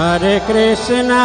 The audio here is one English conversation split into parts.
हरे Krishna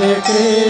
Hare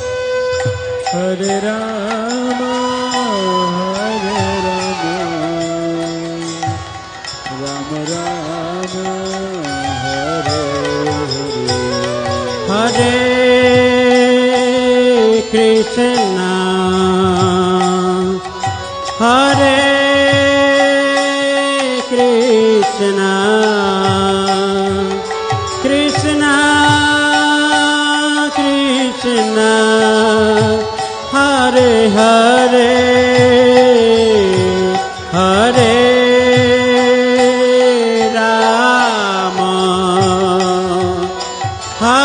हरे Ram.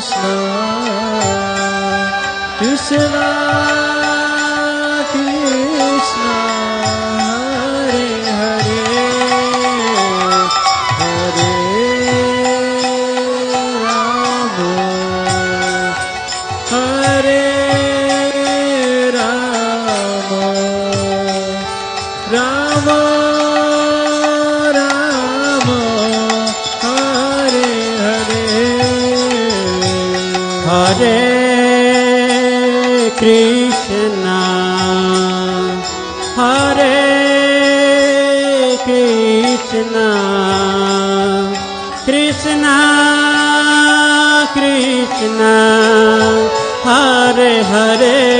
Krishna. Krishna. Hare Hare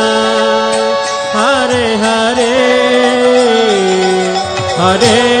Hare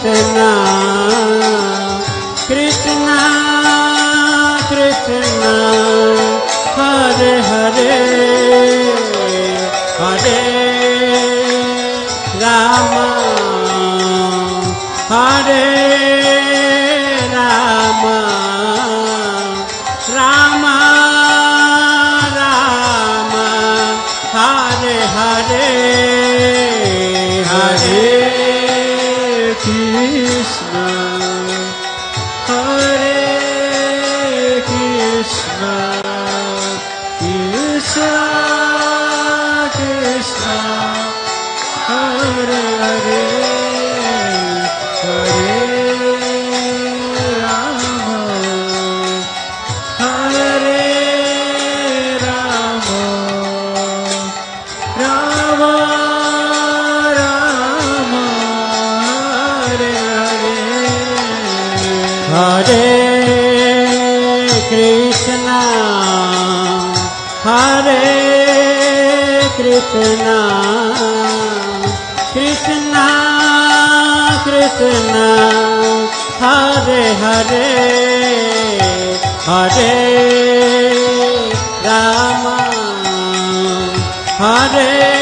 Krishna, Krishna, Krishna Krishna, Hare Hare, Hare Rama, Hare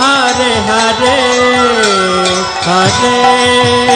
Hare Hare Hare.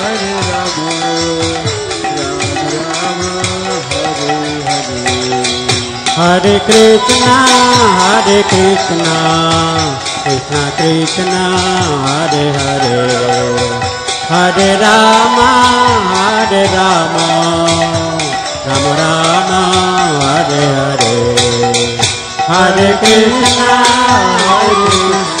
हरे कृष्णा हरे कृष्णा कृष्णा कृष्णा हरे हरे। हरे राम राम रा हरे। हरे कृष्णा हरे कृष्णा।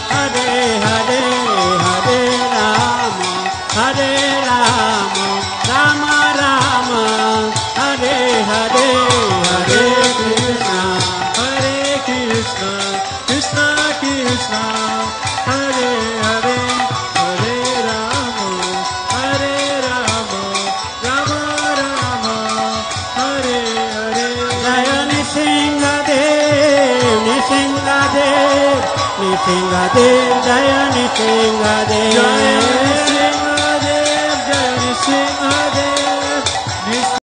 दे दयन सिंह दे